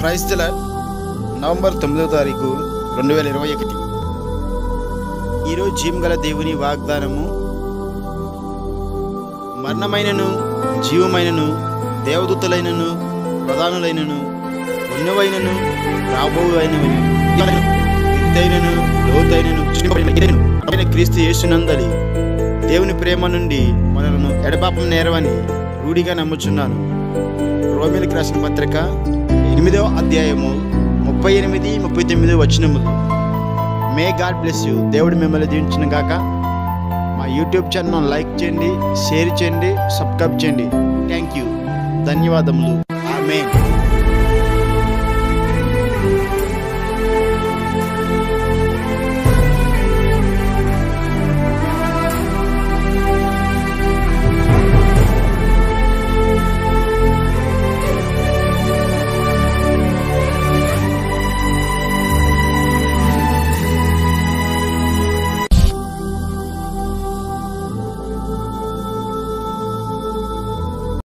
క్రైస్తుల November తొమ్మిదవ తారీఖు రెండు వేల ఇరవై ఒకటి. ఈరోజు జీవంగల దేవుని వాగ్దానము మరణమైనను జీవమైనను దేవదూతలైనను ప్రధానులైనను ఉన్నవైనను రాబోవైనవి ఎత్తైనను లోతైనను సృష్టింపబడిన క్రీస్తు యేసునందలి. దేవుని ప్రేమ నుండి మనలను ఎడబాపం నేరవని రూఢిగా నమ్ముచున్నాను. రోమిలకు రాసిన పత్రిక ఎనిమిదవ అధ్యాయము ముప్పై ఎనిమిది ముప్పై తొమ్మిది వచనములు. May God bless you. దేవుడు మిమ్మల్ని దీవించిన గాక. మా యూట్యూబ్ ఛానల్ లైక్ చేయండి షేర్ చేయండి సబ్స్క్రైబ్ చేయండి. Thank you. ధన్యవాదములు. ఆమె